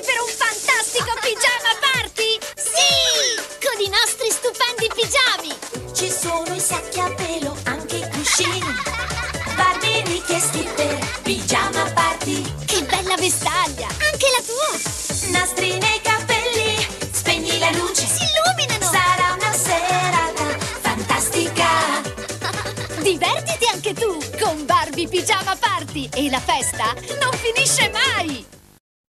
per un fantastico pigiama party? Sì! Con i nostri stupendi pigiami! Ci sono i sacchi a pelo, anche i cuscini. Barbie, richiesti per pigiama party. Che bella vestaglia! Anche la tua! Nastri nei capelli, spegni la luce. Si illuminano! Sarà una serata fantastica. Divertiti anche tu con Barbie Pigiama Party! E la festa non finisce mai!